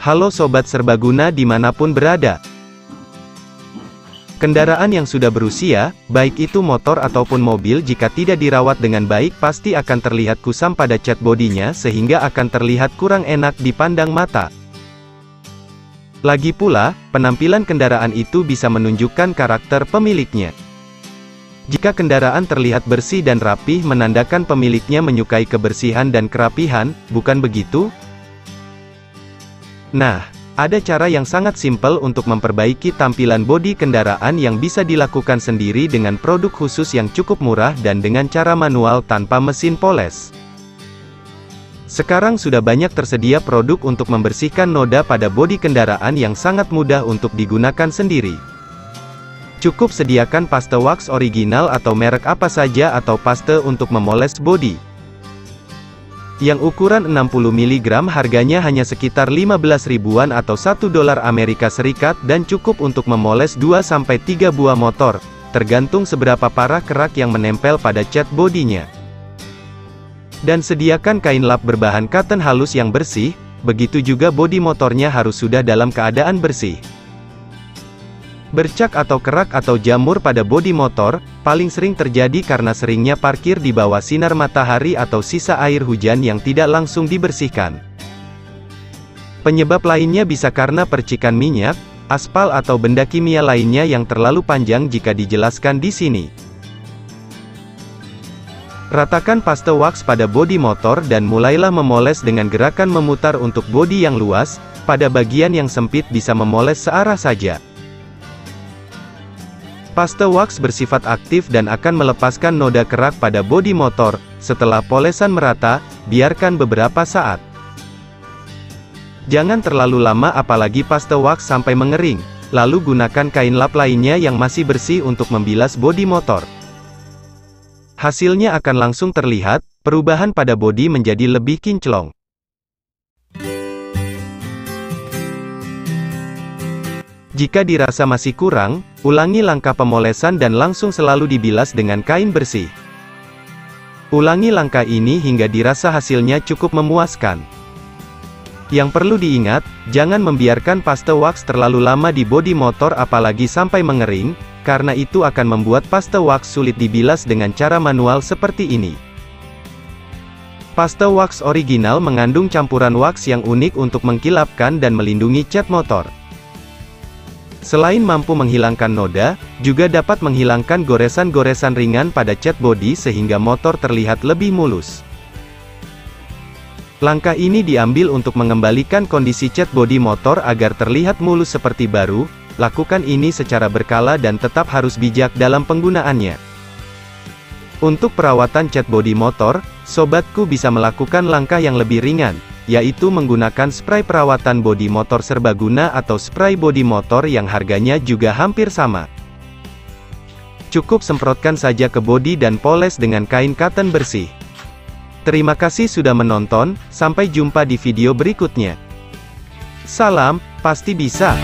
Halo Sobat Serbaguna di mana pun berada. Kendaraan yang sudah berusia, baik itu motor ataupun mobil jika tidak dirawat dengan baik pasti akan terlihat kusam pada cat bodinya sehingga akan terlihat kurang enak dipandang mata. Lagi pula, penampilan kendaraan itu bisa menunjukkan karakter pemiliknya. Jika kendaraan terlihat bersih dan rapih menandakan pemiliknya menyukai kebersihan dan kerapihan, bukan begitu? Nah, ada cara yang sangat simpel untuk memperbaiki tampilan bodi kendaraan yang bisa dilakukan sendiri dengan produk khusus yang cukup murah dan dengan cara manual tanpa mesin poles. Sekarang sudah banyak tersedia produk untuk membersihkan noda pada bodi kendaraan yang sangat mudah untuk digunakan sendiri. Cukup sediakan paste wax original atau merek apa saja atau paste untuk memoles bodi. Yang ukuran 60 mg harganya hanya sekitar 15 ribuan atau 1 dolar Amerika Serikat dan cukup untuk memoles 2-3 buah motor, tergantung seberapa parah kerak yang menempel pada cat bodinya. Dan sediakan kain lap berbahan cotton halus yang bersih, begitu juga bodi motornya harus sudah dalam keadaan bersih. Bercak atau kerak atau jamur pada bodi motor, paling sering terjadi karena seringnya parkir di bawah sinar matahari atau sisa air hujan yang tidak langsung dibersihkan. Penyebab lainnya bisa karena percikan minyak, aspal atau benda kimia lainnya yang terlalu panjang jika dijelaskan di sini. Ratakan paste wax pada bodi motor dan mulailah memoles dengan gerakan memutar untuk bodi yang luas, pada bagian yang sempit bisa memoles searah saja. Paste wax bersifat aktif dan akan melepaskan noda kerak pada bodi motor. Setelah polesan merata, biarkan beberapa saat. Jangan terlalu lama apalagi paste wax sampai mengering. Lalu gunakan kain lap lainnya yang masih bersih untuk membilas bodi motor. Hasilnya akan langsung terlihat, perubahan pada bodi menjadi lebih kinclong. Jika dirasa masih kurang, ulangi langkah pemolesan dan langsung selalu dibilas dengan kain bersih. Ulangi langkah ini hingga dirasa hasilnya cukup memuaskan. Yang perlu diingat, jangan membiarkan paste wax terlalu lama di bodi motor apalagi sampai mengering, karena itu akan membuat paste wax sulit dibilas dengan cara manual seperti ini. Paste wax original mengandung campuran wax yang unik untuk mengkilapkan dan melindungi cat motor. Selain mampu menghilangkan noda, juga dapat menghilangkan goresan-goresan ringan pada cat bodi sehingga motor terlihat lebih mulus. Langkah ini diambil untuk mengembalikan kondisi cat bodi motor agar terlihat mulus seperti baru, lakukan ini secara berkala dan tetap harus bijak dalam penggunaannya. Untuk perawatan cat bodi motor, sobatku bisa melakukan langkah yang lebih ringan, yaitu menggunakan spray perawatan bodi motor serbaguna atau spray bodi motor yang harganya juga hampir sama. Cukup semprotkan saja ke bodi dan poles dengan kain cotton bersih. Terima kasih sudah menonton, sampai jumpa di video berikutnya. Salam, pasti bisa.